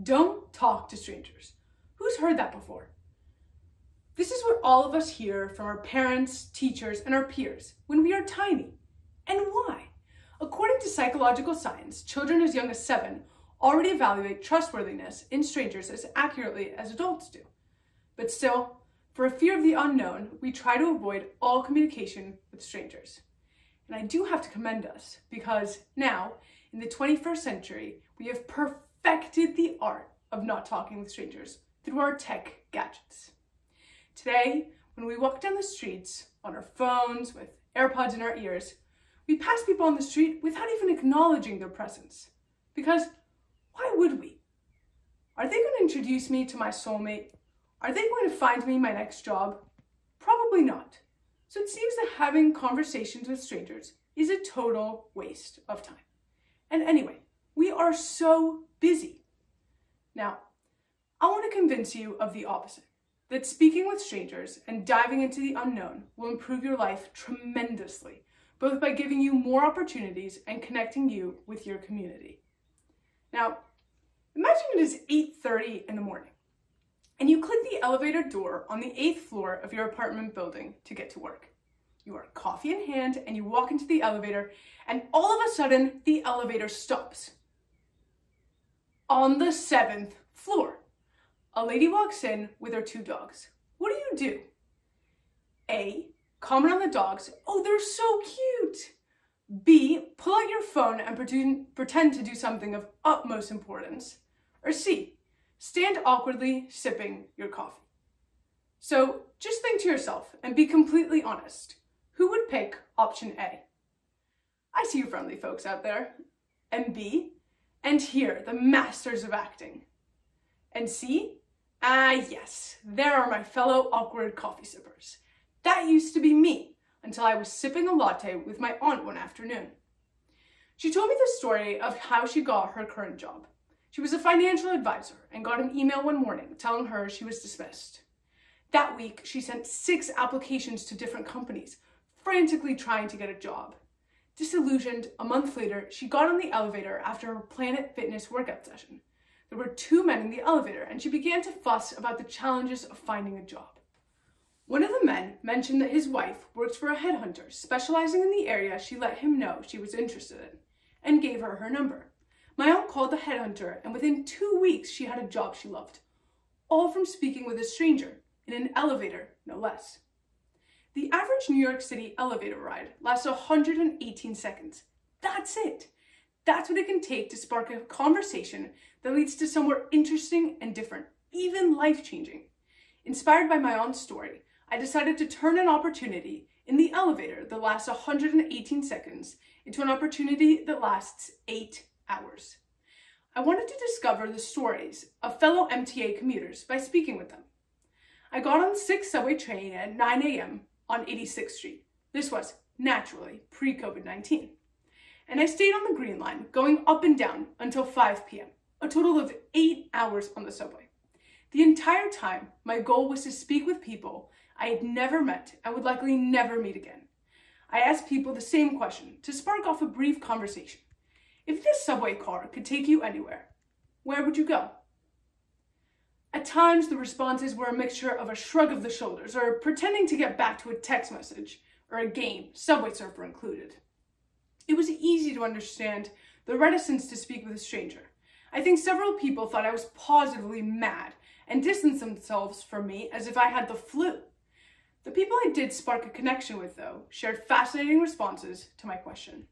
Don't talk to strangers. Who's heard that before? This is what all of us hear from our parents, teachers, and our peers when we are tiny. And why? According to psychological science, children as young as seven already evaluate trustworthiness in strangers as accurately as adults do. But still, for a fear of the unknown, we try to avoid all communication with strangers. And I do have to commend us because now, in the 21st century, we have perfected the art of not talking with strangers through our tech gadgets. Today, when we walk down the streets on our phones with AirPods in our ears, we pass people on the street without even acknowledging their presence. Because why would we? Are they going to introduce me to my soulmate? Are they going to find me my next job? Probably not. So it seems that having conversations with strangers is a total waste of time. And anyway, we are so busy. Now, I want to convince you of the opposite that speaking with strangers and diving into the unknown will improve your life tremendously, both by giving you more opportunities and connecting you with your community. Now, imagine it is 8:30 in the morning and you click the elevator door on the 8th floor of your apartment building to get to work. You are coffee in hand and you walk into the elevator and all of a sudden the elevator stops. On the 7th floor. A lady walks in with her two dogs. What do you do? A. Comment on the dogs. Oh, they're so cute. B. Pull out your phone and pretend to do something of utmost importance. Or C. Stand awkwardly sipping your coffee. So just think to yourself and be completely honest. Who would pick option A? I see you friendly folks out there. And B? And here, the masters of acting. And C? Ah, yes, there are my fellow awkward coffee sippers. That used to be me until I was sipping a latte with my aunt one afternoon. She told me the story of how she got her current job. She was a financial advisor and got an email one morning telling her she was dismissed. That week, she sent six applications to different companies, frantically trying to get a job. Disillusioned, a month later, she got on the elevator after her Planet Fitness workout session. There were two men in the elevator, and she began to fuss about the challenges of finding a job. One of the men mentioned that his wife works for a headhunter specializing in the area she let him know she was interested in, and gave her her number. My aunt called the headhunter, and within two weeks, she had a job she loved, all from speaking with a stranger in an elevator, no less. The average New York City elevator ride lasts 118 seconds. That's it. That's what it can take to spark a conversation that leads to somewhere interesting and different, even life changing. Inspired by my own story, I decided to turn an opportunity in the elevator that lasts 118 seconds into an opportunity that lasts eight hours. I wanted to discover the stories of fellow MTA commuters by speaking with them. I got on the 6th subway train at 9 a.m. on 86th Street. This was, naturally, pre COVID 19 and I stayed on the Green Line, going up and down until 5 p.m., a total of eight hours on the subway. The entire time, my goal was to speak with people I had never met and would likely never meet again. I asked people the same question to spark off a brief conversation. If this subway car could take you anywhere, where would you go? At times, the responses were a mixture of a shrug of the shoulders or pretending to get back to a text message or a game, Subway Surfer included. It was easy to understand the reticence to speak with a stranger. I think several people thought I was positively mad and distanced themselves from me as if I had the flu. The people I did spark a connection with, though, shared fascinating responses to my question.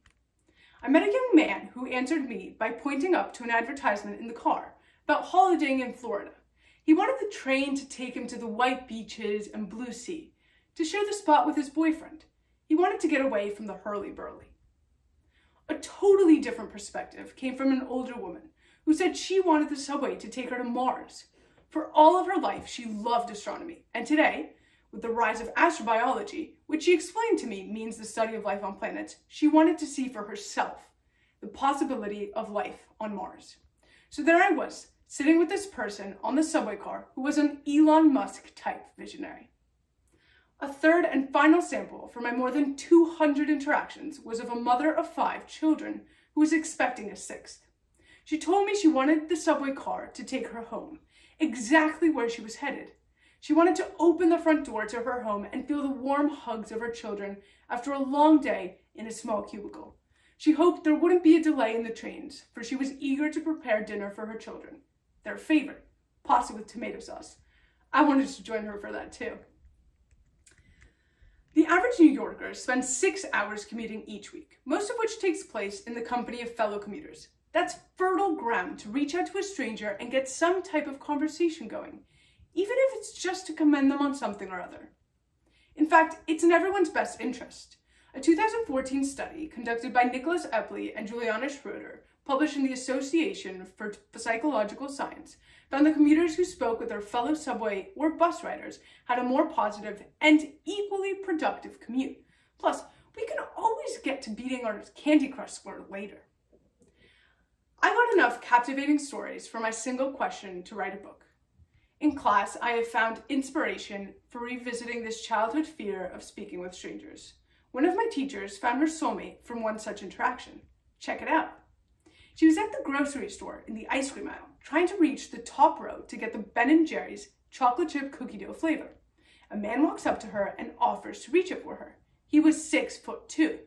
I met a young man who answered me by pointing up to an advertisement in the car about holidaying in Florida. He wanted the train to take him to the white beaches and blue sea, to share the spot with his boyfriend. He wanted to get away from the hurly-burly. A totally different perspective came from an older woman who said she wanted the subway to take her to Mars. For all of her life, she loved astronomy, and today, with the rise of astrobiology, which she explained to me means the study of life on planets, she wanted to see for herself the possibility of life on Mars. So there I was, sitting with this person on the subway car who was an Elon Musk type visionary. A third and final sample from my more than 200 interactions was of a mother of five children who was expecting a sixth. She told me she wanted the subway car to take her home, exactly where she was headed. She wanted to open the front door to her home and feel the warm hugs of her children after a long day in a small cubicle. She hoped there wouldn't be a delay in the trains, for she was eager to prepare dinner for her children, their favorite, pasta with tomato sauce. I wanted to join her for that too. The average New Yorker spends six hours commuting each week, most of which takes place in the company of fellow commuters. That's fertile ground to reach out to a stranger and get some type of conversation going, even if it's just to commend them on something or other. In fact, it's in everyone's best interest. A 2014 study conducted by Nicholas Epley and Juliana Schroeder, published in the Association for Psychological Science, found the commuters who spoke with their fellow subway or bus riders had a more positive and equally productive commute. Plus, we can always get to beating our Candy Crush score later. I got enough captivating stories for my single question to write a book. In class, I have found inspiration for revisiting this childhood fear of speaking with strangers. One of my teachers found her soulmate from one such interaction. Check it out. She was at the grocery store in the ice cream aisle, trying to reach the top row to get the Ben & Jerry's chocolate chip cookie dough flavor. A man walks up to her and offers to reach it for her. He was six foot two.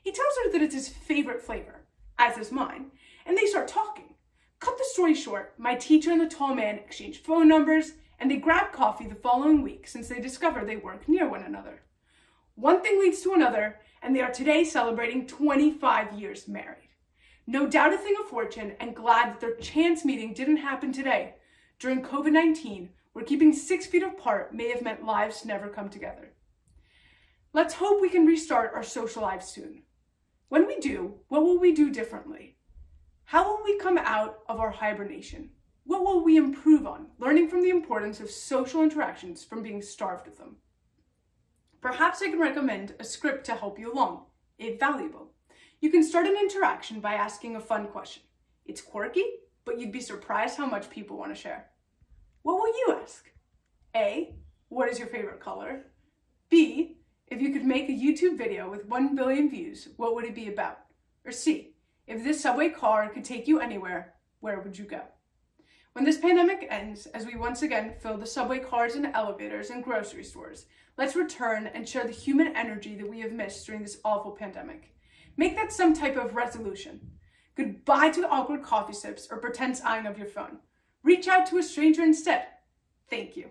He tells her that it's his favorite flavor, as is mine, and they start talking. Cut the story short, my teacher and the tall man exchange phone numbers, and they grab coffee the following week since they discover they work near one another. One thing leads to another, and they are today celebrating 25 years married. No doubt a thing of fortune, and glad that their chance meeting didn't happen today. During COVID 19, where keeping six feet apart may have meant lives never come together. Let's hope we can restart our social lives soon. When we do, what will we do differently? How will we come out of our hibernation? What will we improve on, learning from the importance of social interactions from being starved of them? Perhaps I can recommend a script to help you along, if valuable. You can start an interaction by asking a fun question. It's quirky, but you'd be surprised how much people want to share. What will you ask? A, what is your favorite color? B, if you could make a YouTube video with 1 billion views, what would it be about? Or C, if this subway car could take you anywhere, where would you go? When this pandemic ends, as we once again fill the subway cars and elevators and grocery stores, let's return and share the human energy that we have missed during this awful pandemic. Make that some type of resolution. Goodbye to the awkward coffee sips or pretense eyeing of your phone. Reach out to a stranger instead. Thank you.